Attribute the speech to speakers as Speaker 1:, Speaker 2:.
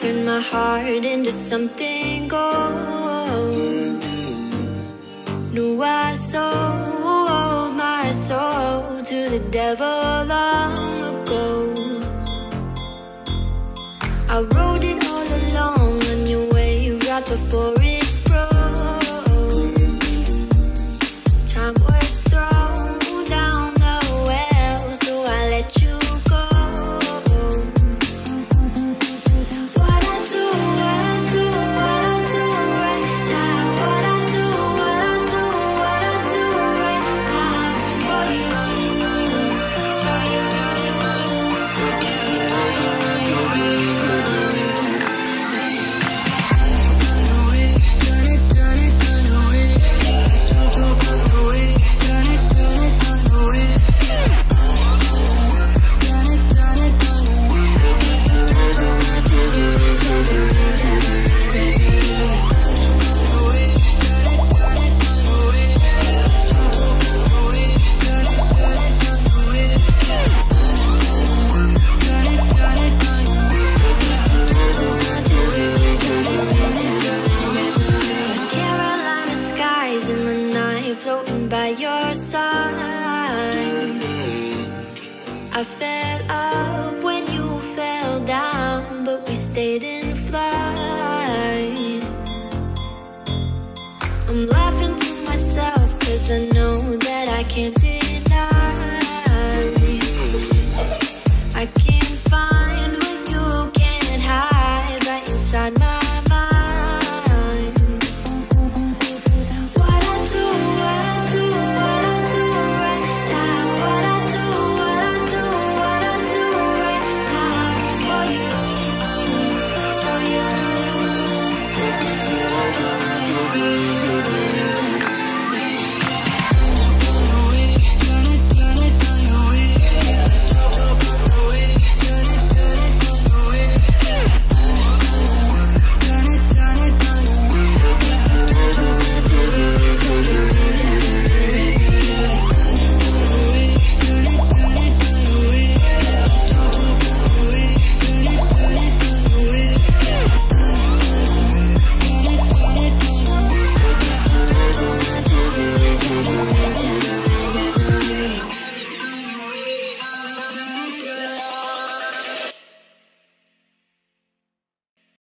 Speaker 1: turned my heart into something gold. Knew I sold my soul to the devil long ago. I rode it all along on your wave right before floating by your side. I fell up when you fell down, but we stayed in flight. I'm laughing to myself, cause I know that I can't deny. I can't